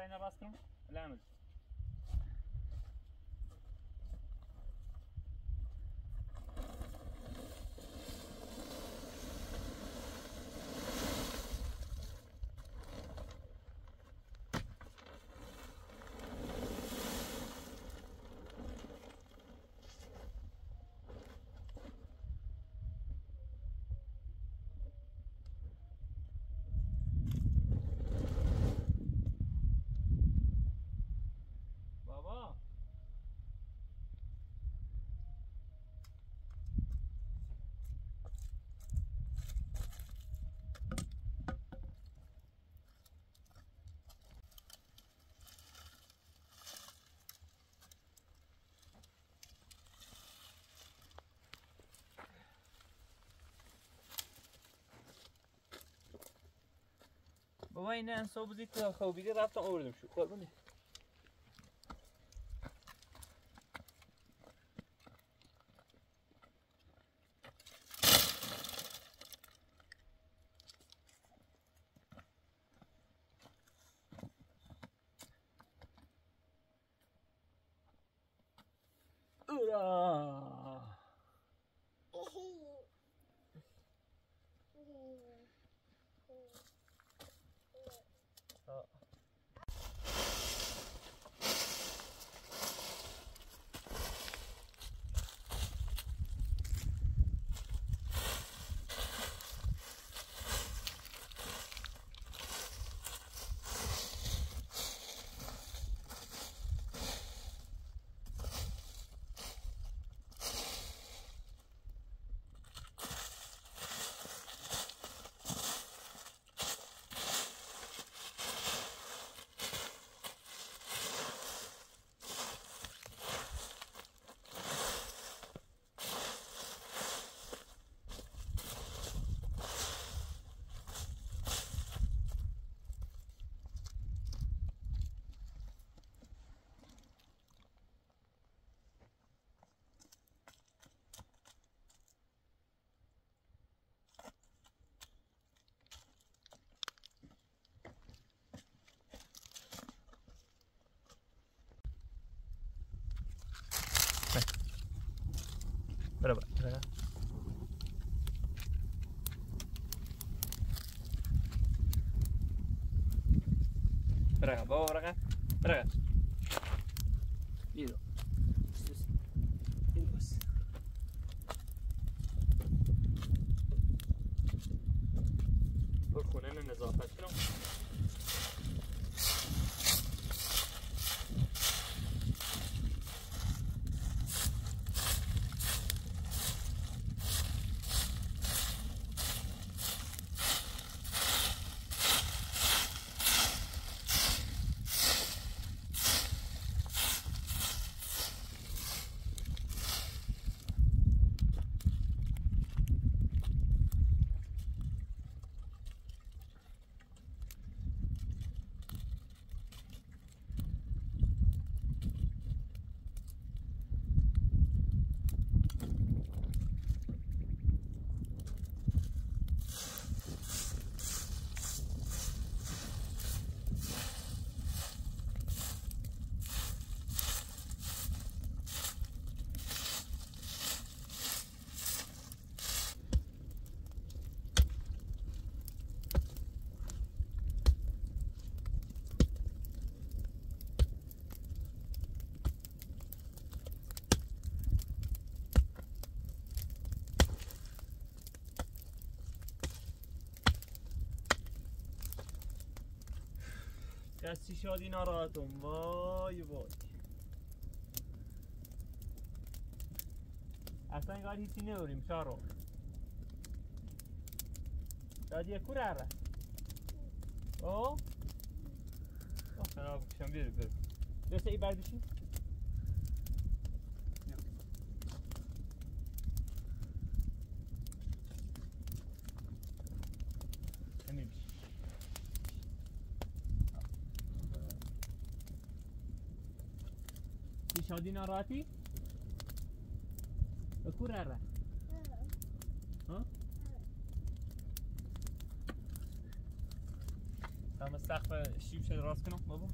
ساينا باسكم العمل بابا این انسا بودید که خوابیده رفتم آوردم شو. قربونی cá, bora para. دستی شادی ناراحتم. وای وای. اصلا انگار هیچی نداریم شارو. شادی کوره اره او خراب کشم بیرو بیرو بسه ای بردشی همین بیش شادی ناراحتی؟ به اره ها؟ هم سقف شیب شد راست کنم بابا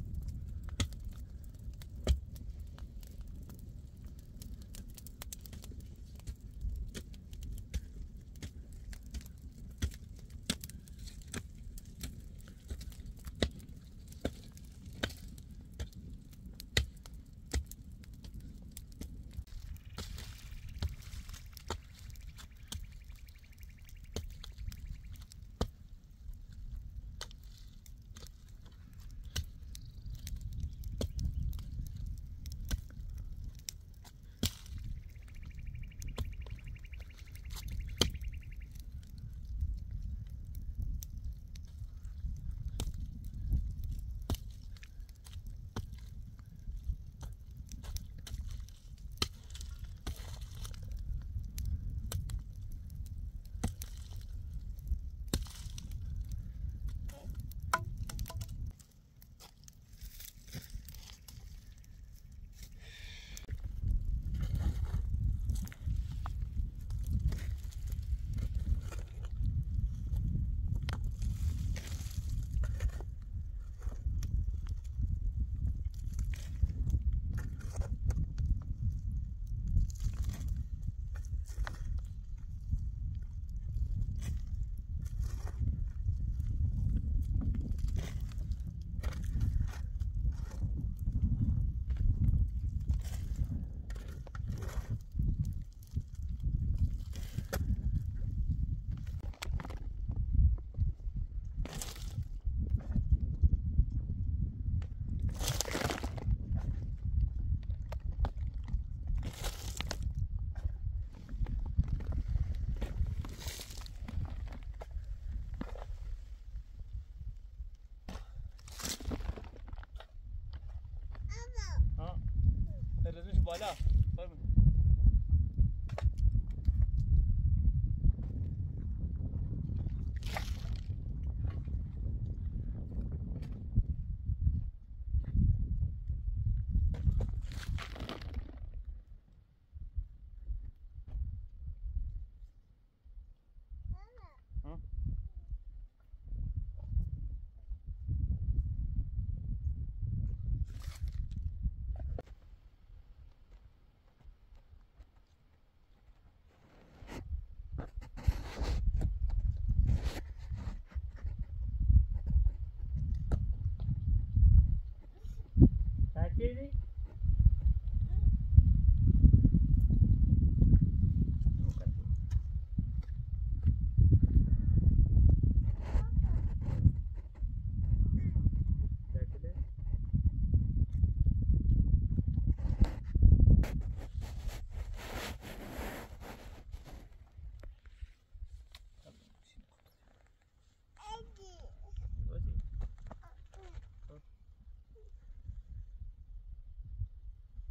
بندازش بالا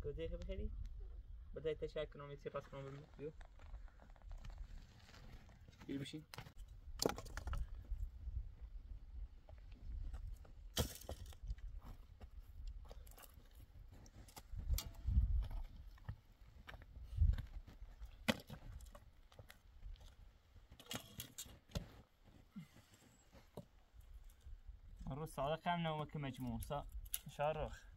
توجيه بخيري بدأت أشارك إنهم يتصلون بالمفيو يلبشي الرصة هذا كاملة ومكة مجموسة شارخ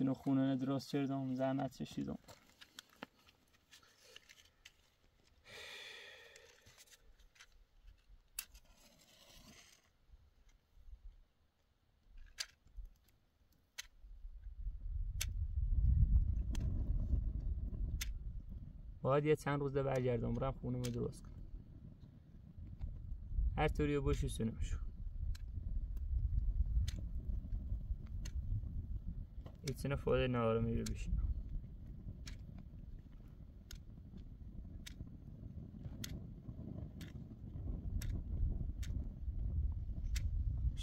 یه خونه درست کردم زحمت کشیدم باید یه چند روزه برگردم برم خونه درست کنم. هر طوری باشی سونمشو içine fole navarımı yürümüş.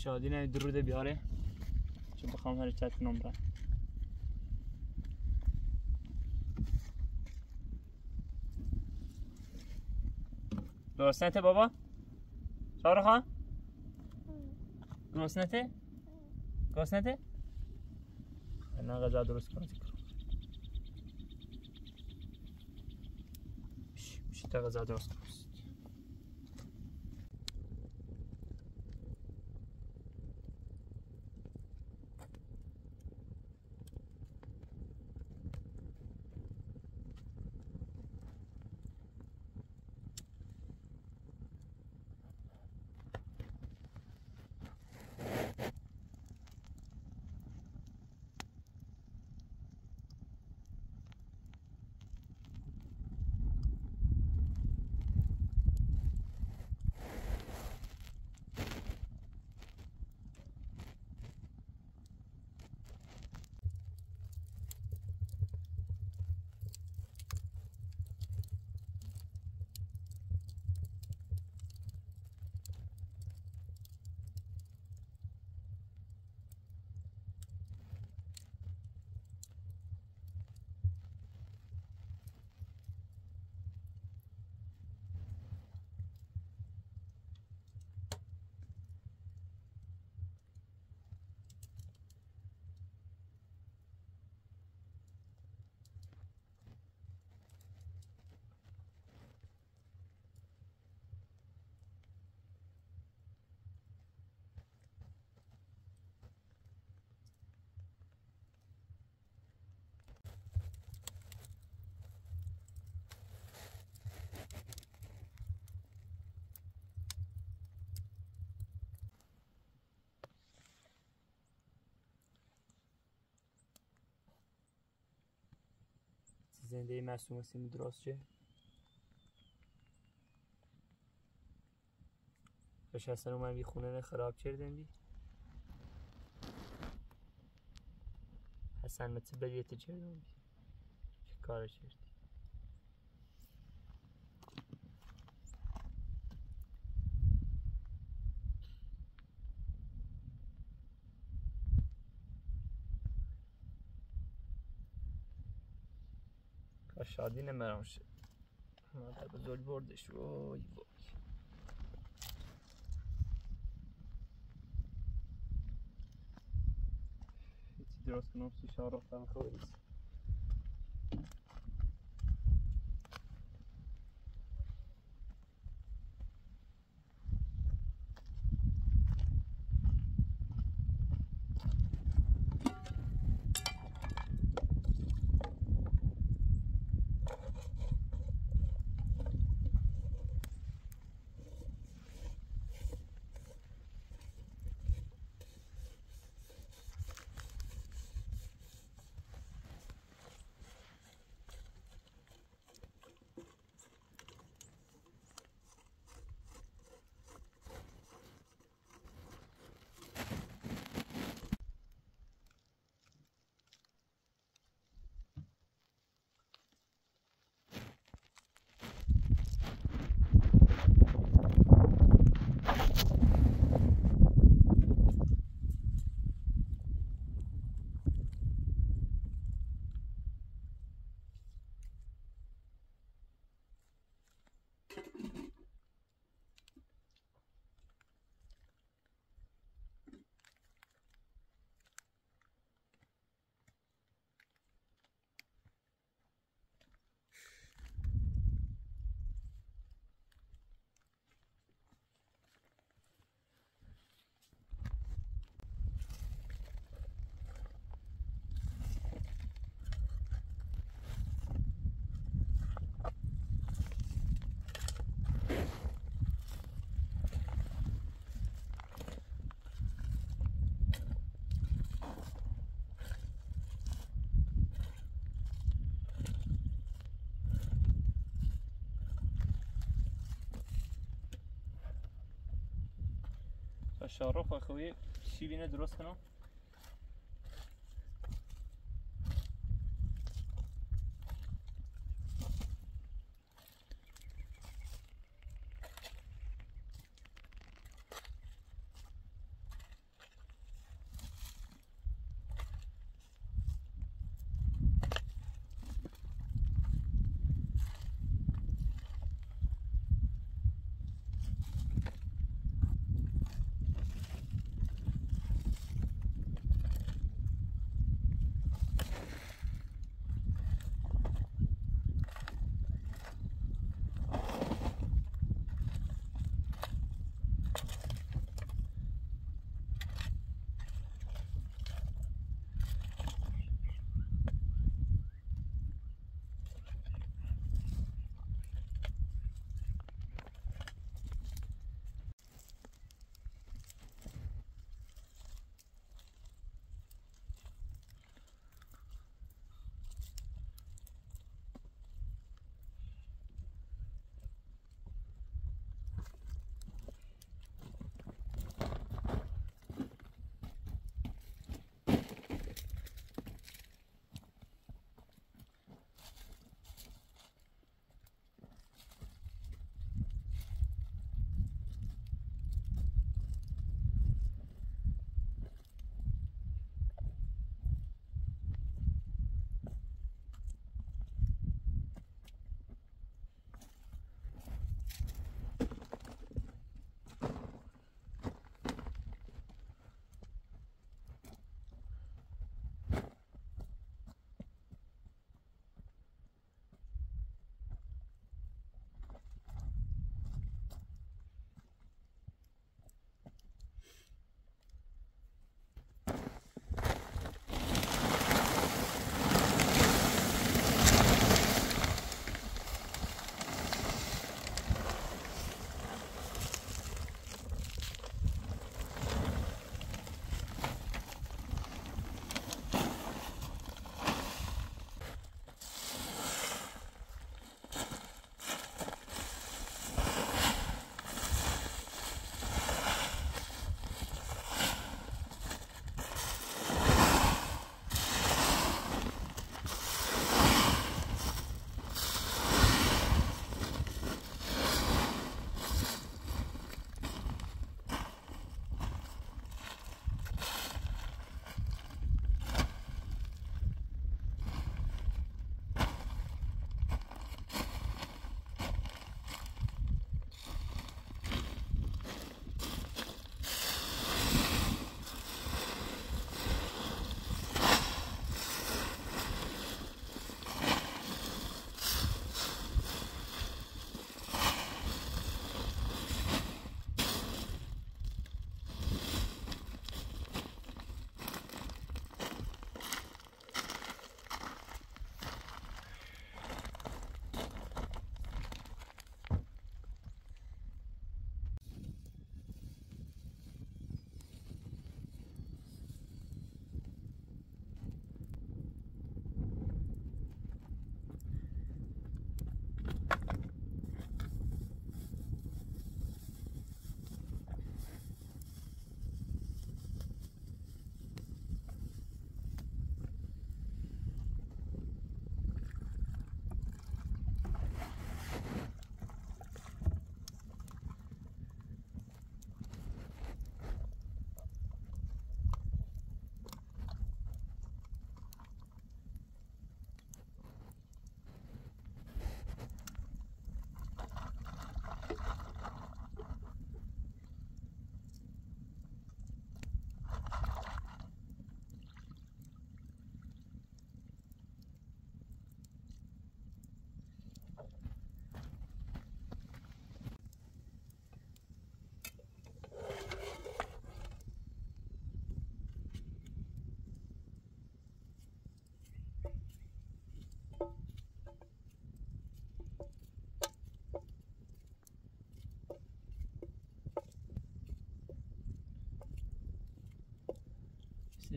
شادی نه دروده بیاره چون بخوام حرکت کنم برم گرسنته بابا؟ شارو خان؟ گرسنته؟ گرسنته؟ اینا غذا درست میشه تا غذا درست کنم زنده معصوم سیمو درست چه باش اصلا اومد بی خونه خراب کردن بی حسن متى بديت تجردن بی. چه کار کردی؟ شادی نمیرم شد مادر بزرگ بردش. وای وای. درست کنم سی شهر رفتم خوریست شارخ خوی شیرینه درست کنم؟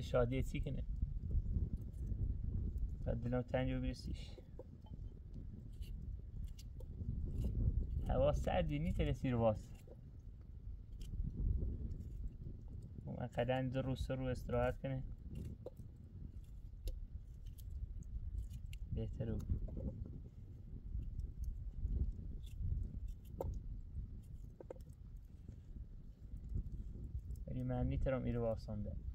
شادی چی کنه بعد دلم تنج و برسیش. هوا سردی نی ترسی رو باز. قدن دو روز رو استراحت کنه. بهتره بود ولی من نیترم ایرو فعلی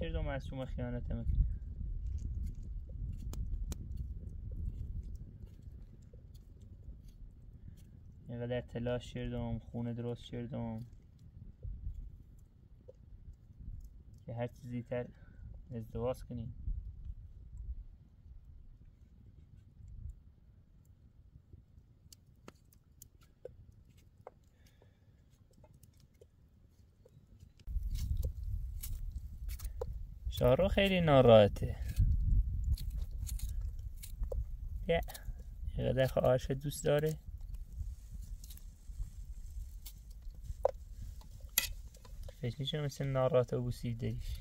چرا معصوم خیانت می‌کنه. اینقدر تلاش کردم خونه درست کردم که هر چیزی تر ازدواج کنیم شارو خیلی ناراحته. یه اینقدر خواهرش دوست داره. فکر میشه مثل ناراحت و بوسیدهش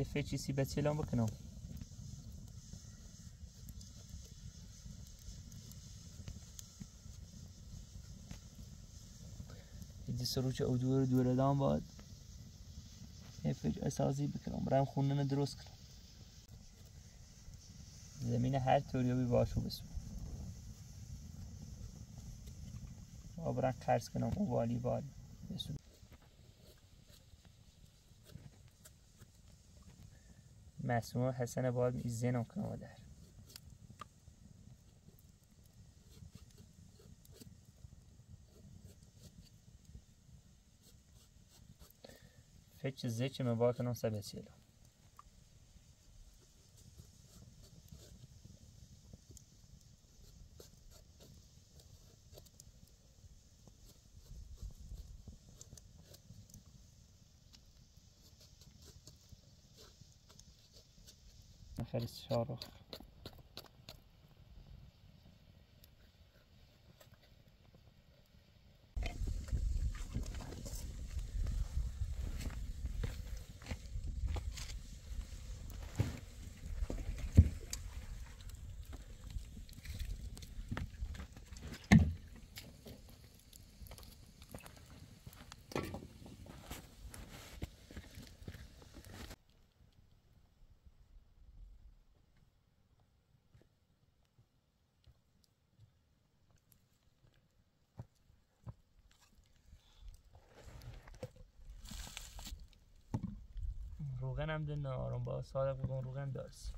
یه فچیسی به چلام بکنم. ایدی سروچ او دور دور دام باید یه فچ اسازی بکنم. برم خونن درست کنم. زمین هر طوری بی باشو بسو. و برم قرض کنم. او والی والی بسو مسموم حسن باید زنم کنم در فچ زيت ما باك sorrow روغن هم ده آرام با صادق بگم روغن دارست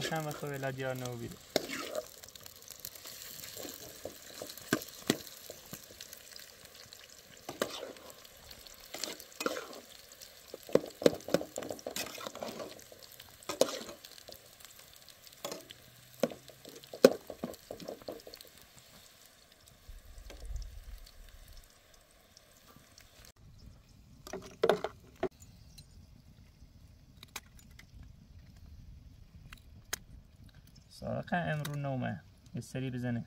برخم و خواه دیار نو بیره قائم رو نومه السري بزنه.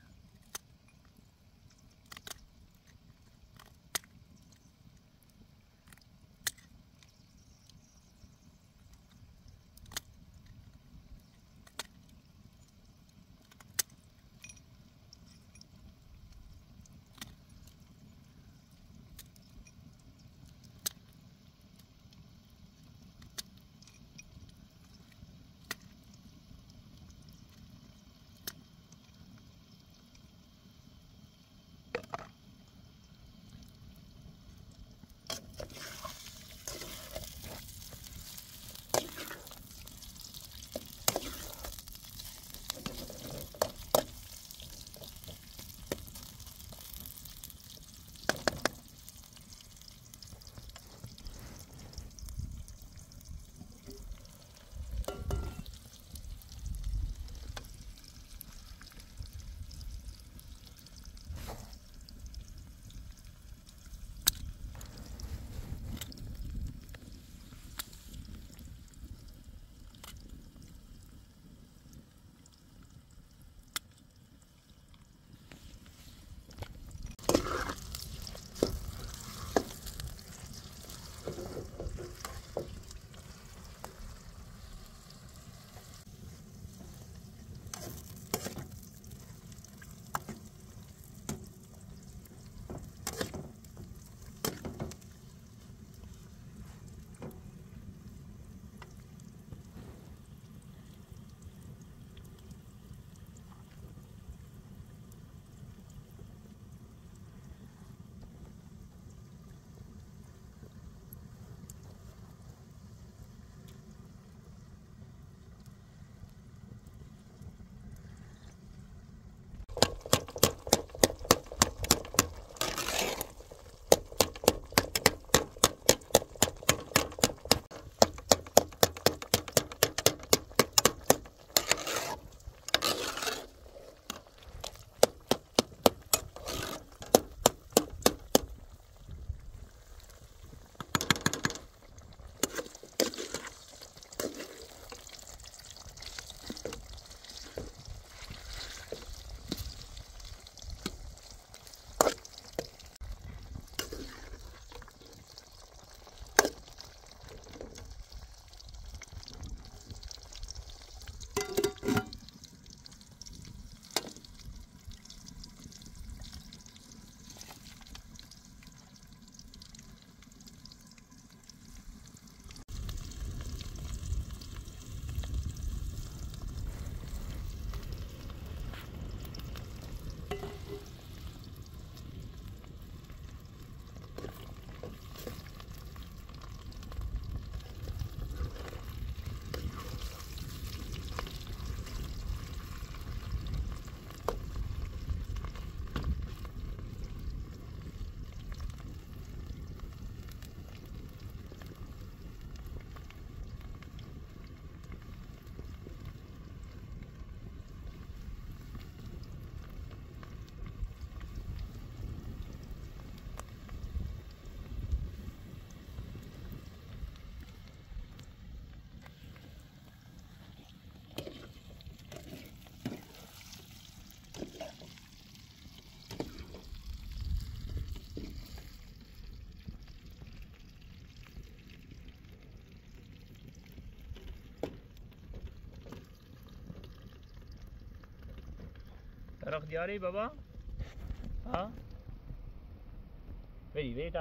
रख दिया अरे बाबा। हाँ? मेरी wait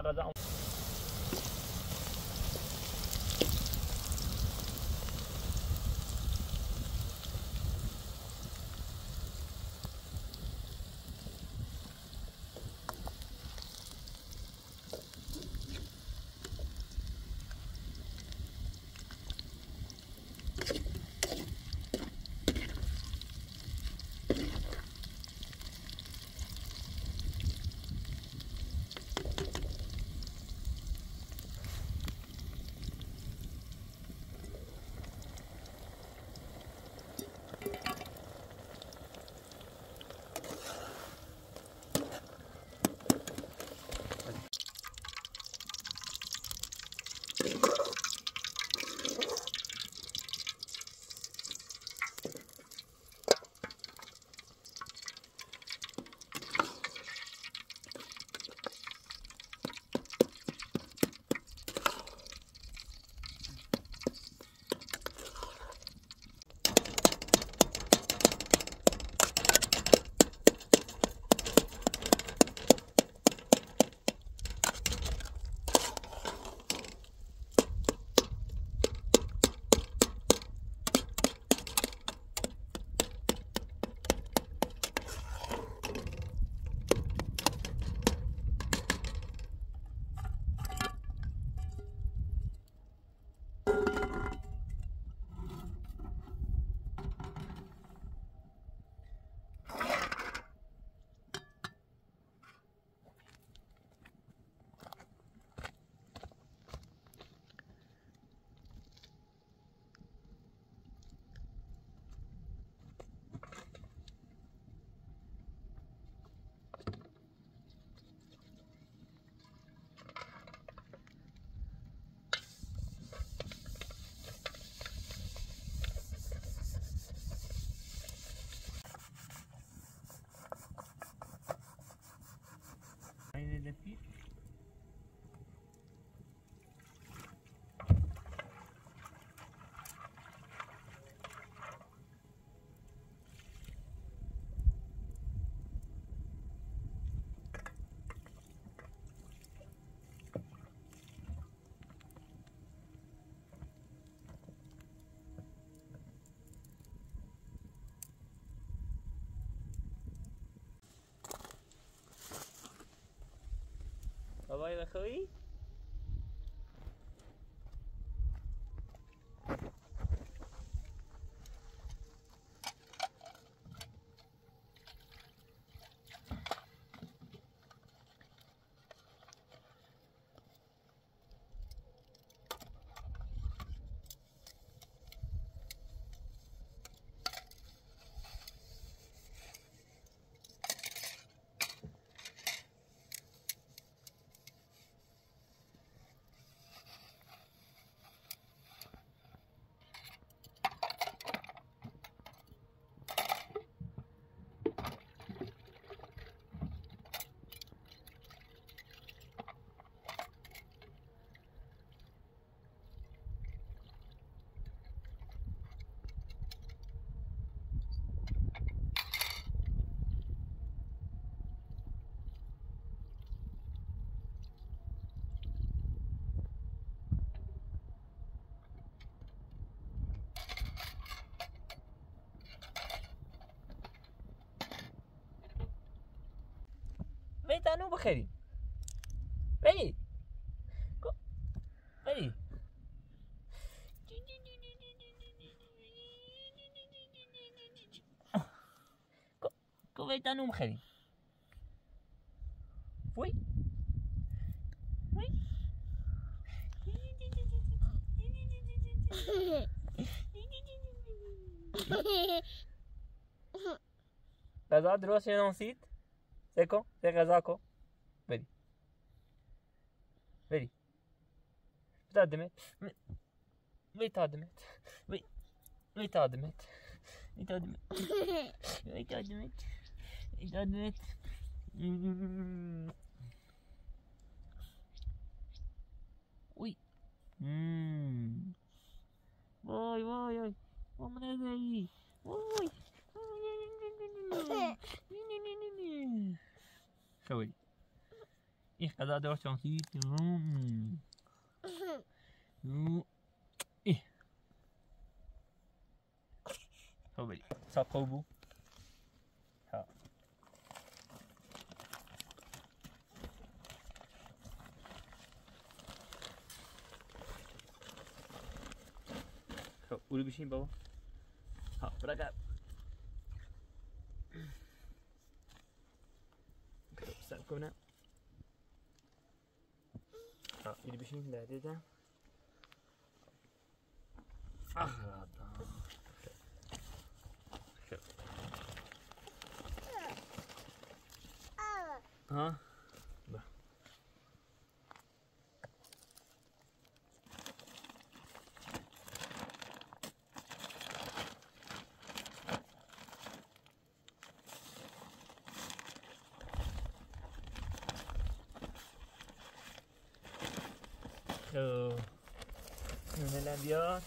the pit. بابا ها بری بری تا غذا سفید بابای بخوایی؟ تنو بخریم بری بری کو تنو بخریم وی وی غذا درست شناسید Seko, sera zako. Vedi. Vedi. Tā demet. Vai tā demet. Vai, vai tā demet. Vai tā demet. Vai tā demet. Vai tā demet. Ui. Mmm. Vai, vai, vai. Vamos nessa aí. Vai. Chéri. Ich kann da doch schon sehen. Chéri. Ça provo. Ja. Olha o bichinho bom. Ó, pra cá. سب کنم ها اینو بشین بعد ده آه ها nune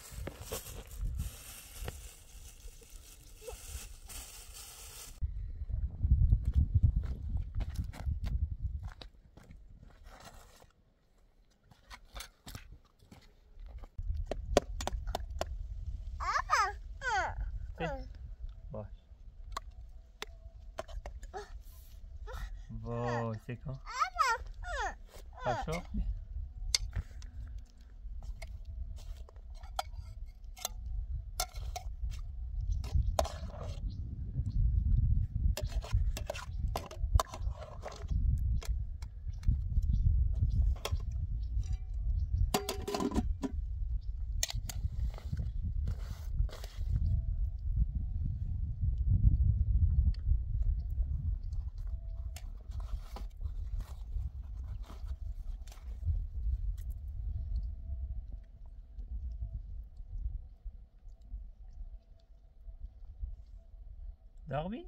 Dormi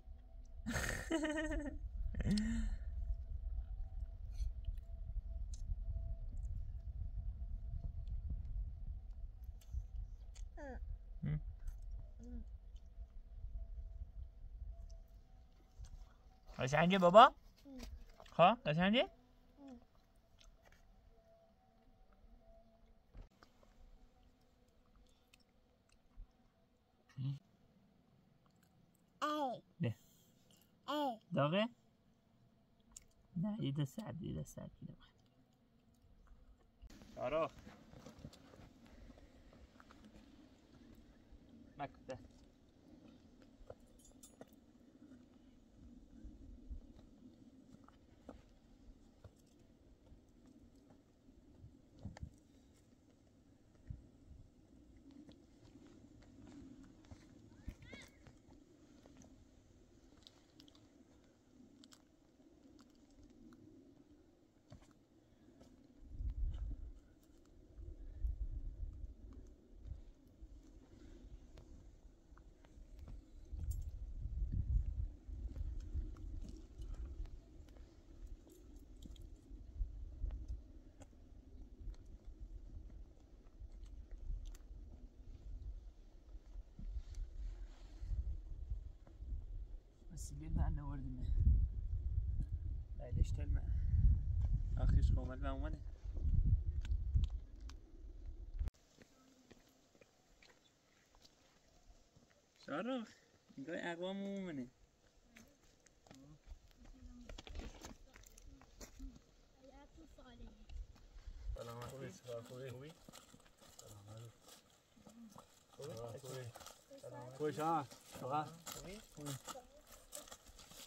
hmm. قشنگه بابا؟ ها قشنگه؟ نه. داغه؟ نه یه دست سرد یه دست سرد میدم. شارخ مکده السليل مع إنه ورد منه لا ليش تلمع؟ أخي شو ملمع ومنه شارخ قوي اقوام ومنه سلام عليكم سلام عليكم سلام عليكم سلام عليكم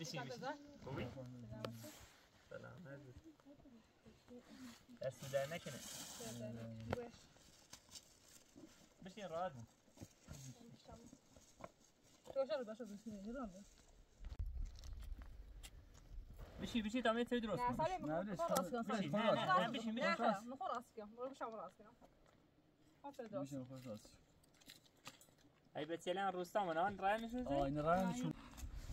بشین Hadi بشین daha. خوبی؟ سلامت دست در نکنه بشین راحت. Yürü بشین بشین تا درست کنی salim Ne mi? öyle, Kor salim. askan بشین salim. نه نه نه بشین Ne بشین kadar? Ne kor askan? Bunu bir şamur ای به چلن روستا آن رای میشون آه این راه نشون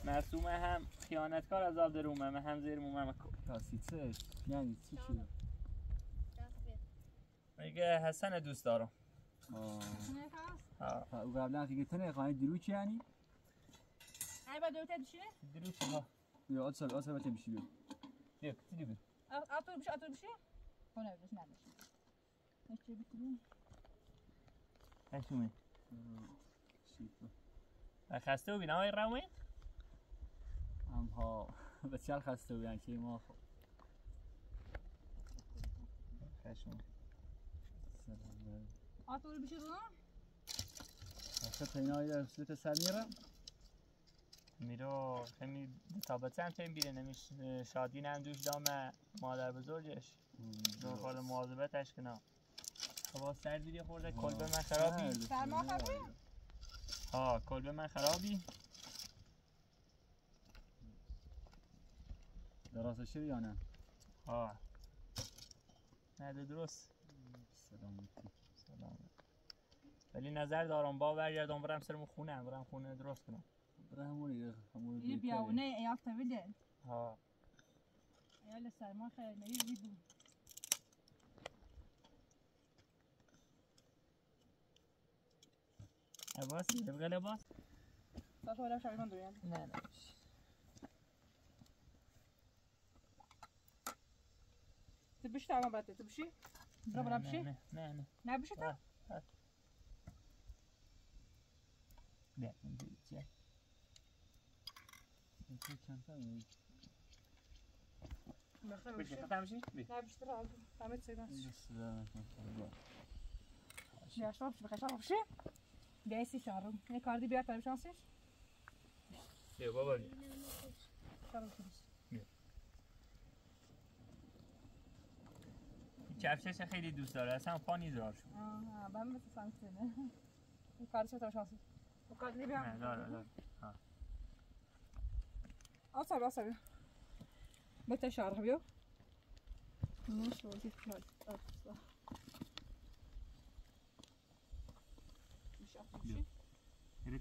مرسومه هم خیانتکار از آب درومه من هم زیر مومه مکو تاسیسه یعنی چی شده میگه حسن دوست دارم. آه. او قبلا دیگه تنه خانه دیرو چی یعنی؟ Ay ben dörtte düşüyor. دروش ها یا آد سال آد سال بچه میشی بیاد بیا کتی بیا Atır bir şey atır bir şey. O ne bilirsin ne خسته و بینامای رومه هم ها بسیار خسته بودن که ما خب Atır bir şey dur. آخه پینایی در صورت سر میرم میرو خمی تابت هم تیم بیره نمیش شادی نم دوش دام مادر بزرگش. دو خال مواظبتش کنم هوا سرد بیری خورده کلبه من خرابی. سرما خبری؟ ها کلبه من خرابی. دراسته یا نه؟ ها نه ده درست. سلامتی سلام. ولی نظر دارم با برگردم برم سرم خونه برم خونه درست کنم. برای همون همون yavru ne yaptı bile. ها Ayağıyla sarma khayır ne iyi bu. عباس تبغى لباس؟ Saç öyle şey ben duruyorum. نه نه Tıbış tamam bırak tıbışı. Bırak bırak bir şey. نه نه نه Ne bir şey tam? بیا اینجوری چیه؟ کمتر می Bırak bir 10 شارم یه کاردی بیار تایم شانسیش بیا بابا. بیا. شارم کنیش خیلی دوست داره. اصلا پا نیز راه شد. آه بایم بسی سانسی نه این کاردی شد تایم شانسیش این کاردی بیار نه دار دار آسر آسر بیا. بتا شارم بیا.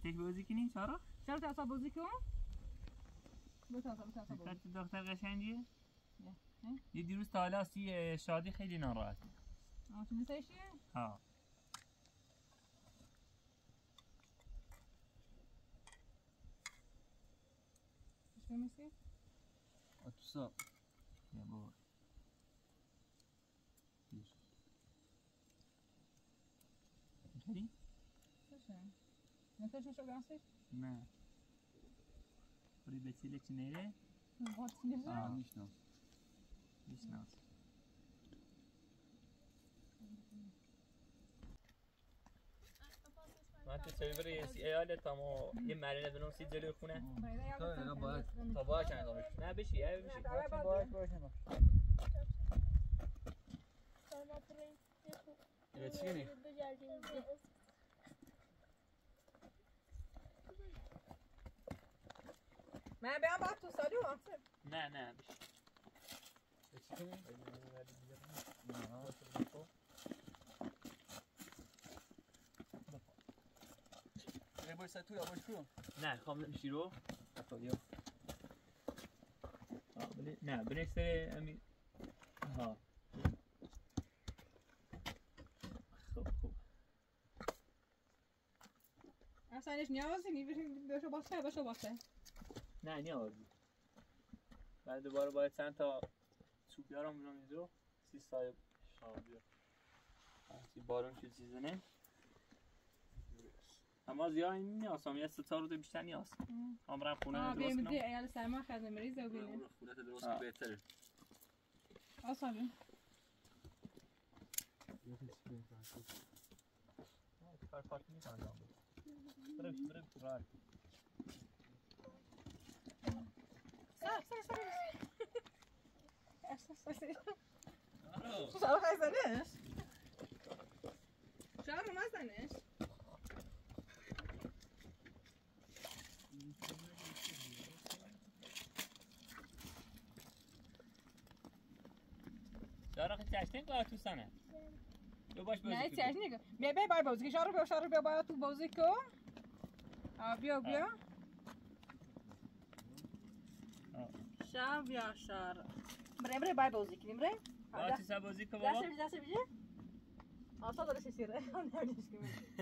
رتیک بازی کنی سارا؟ کن بتا اصاب بازی دکتر دختر قشنگیه؟ یه دیروز تا حالا سی شادی خیلی ناراحت اه تو نسایشی ها مش فهمتي اتوسا یا بابا می‌خوری؟ انت شو شو قاعد نه. بری به چیله چی نیره؟ نهار تنجز آه. میشنم میشناس من تو سرور ایالت اما یه مرینه بنویسید جلوی خونه. تا باید چند دارش نه بشی یه بشی. باید باید یه چی بیام بعد تو سالی و آنسه نه نه شو نه. کامل میشی رو بله- نه بنکسه امی ها خب خوب. اصلا نیازی نی بریم بشو باشه بشو باشه نه نیازی بعد دوباره باید چند تا سوپ بیارم بیارم اینجا. سی سایه شام بیار سی بارون شد سیزنه اما زیاد این نیاز هم یه ستا رو بیشتر نیاز. عمرم خونه آه درست کنم. دی ایال سرما خدمه مریض و بینه خودت درست آه. کن بهتره اصلا کار پارک می‌کنم. برو برو راحت سر سر سر شهر خیزنش شهر مزنش داره خیلی چشتین که تو سنه. بیا باش بازی نه. چیز نیگه بیا بیا بازی شهر بیا شهر بیا بیا تو بازی کن. آه بیا بیا. شهر بیا شهر بره بره بای بازی کنیم بره با تو سر بازی کن دست بابا بجی دست بجی آسا داره شیره نمیدیش کنیم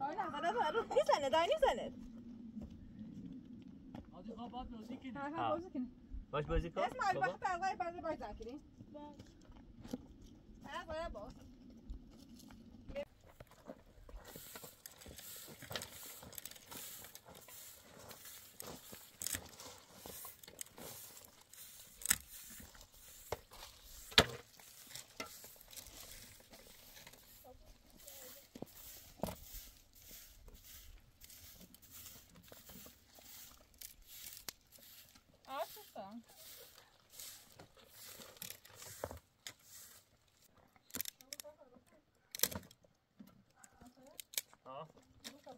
آی نه زنه زنه نیزنه دای نیزنه عادی خواب باید بازی کنی ها ها. ها بازی کنیم باش بازی کن اسم بابا وقت پرغای بنده باید زن کنیم پرغای باز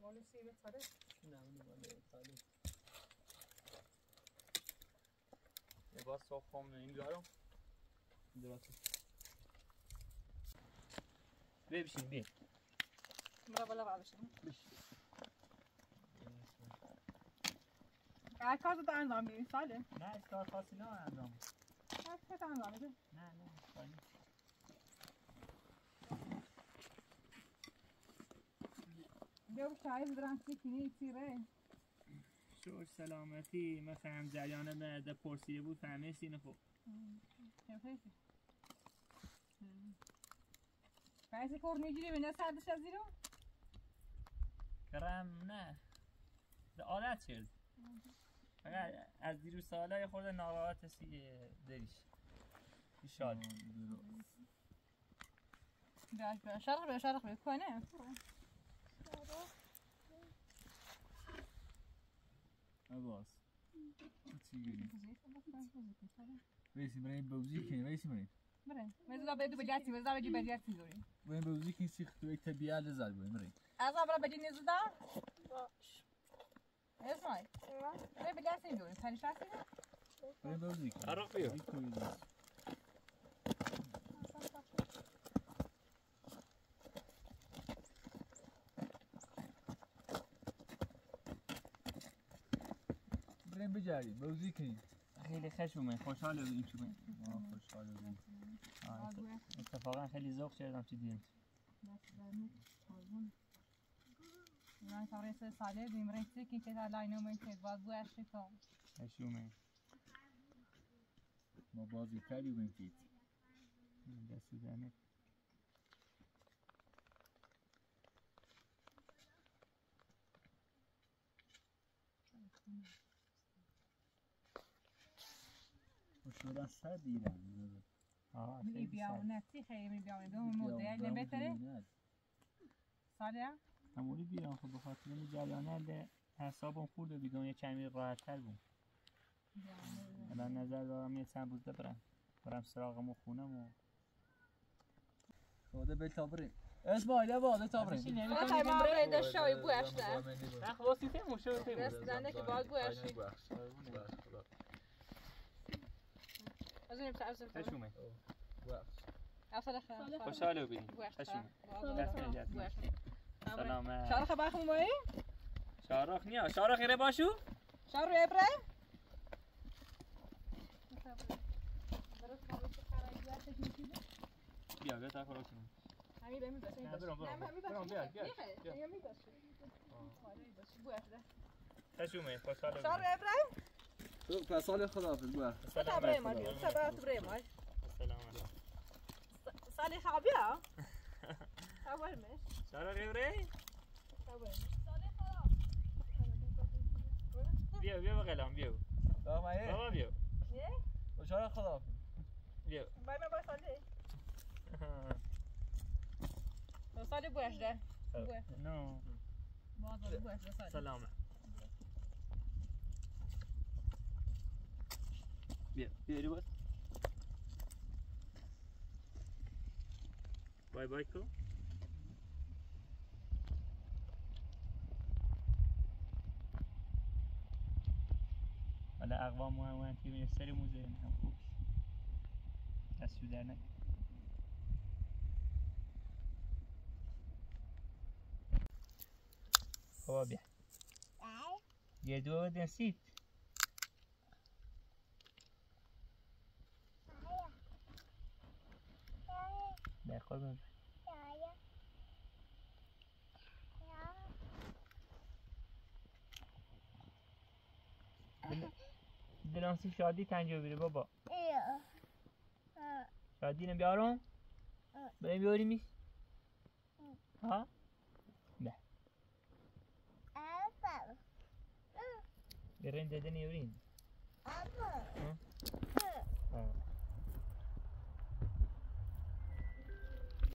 ولو سیبه سره نه اونو بالا سالی یه باز صاف خام این بیارم درسته بیا بشین بیا مرا بالا بابشم هر کار تو انجام میدی ساله نه استار خاصی نه انجام هر کار انجام میدی نه نه بیا شاید برم سکنی تیره. شور سلامتی. من فهم جریان مرده پرسیده بود فهمه سینه خب. بعضی کور می‌گیری به سردش از زیرو؟ کرم نه. به عادت شد. فقط از دیروز ساله یه خورده ناراحت سی دریش. ایشال بیاش بیاش شرق بیاش شرق Alas. Wat zie je nu? Wees in breng bouzikin, wees in breng. Breng. Mas dobra do badiaci, mas dobra de badiaci zori. Breng bouzikin zich tu ik tabi alle zal breng breng. A dobra badi ne zuda? Ne znam. Ne badiaci zori, sani šta si? Breng bouzikin. Arafio. بجاری بوزی کنی خیلی خشمه خوشحال بودیم چون خوشحال بودیم. اتفاقا خیلی ذوق کردم تو دیم من کاری سه ساله بیم رنگی که که لاینو من که باز بو تو خشومه ما بازی کردی بودیم که دست دهنت شدن سر دیرم می خیلی بیا سر نفسی خیلی می بیا دو مدل نه بهتره؟ ساله همونی بیان خب به خاطر این جریانه ده حسابم خورده بیگم یه کمی راحت تر بود الان نظر دارم یه چند روز برم برم سراغم و خونم و شده به تابره. اسماعیل باده تابره. خواهی ما برای داشتای بو اشته نه واسیته مشورته دست بود زنده که باز بو اشی از این از این خیلی خوشحال بودیم سلامت شارخ باخم بایی شارخ نیا شارخ ایره باشو شار رو ابره بیا بیا تا خورا کنیم همین بهم باشه نه، برام، برام، برام، بیا، بیا، بیا. خشومه خوشحال شار بودیم ابره پس حال خداحافظ بو ما بیو تا برای تو برای ما سلامت سالی خابیا اول مش شارخ ایره اول بیا بیا بغلام بیا دامایه بابا بیا خوشحال خداحافظ بیا بای من با سالی سالی بوش ده نو باز بوش ده رو بای بای کو. حالا اقوام ما هم که میره سر موزه هم خوب دستشو در نکن بابا بیا. یه دو قربون دلانسی شادی تنجا بیره بابا. شادی رو بیارم بریم بیاریمیش ها؟ نه. بریم دادن یورین ها.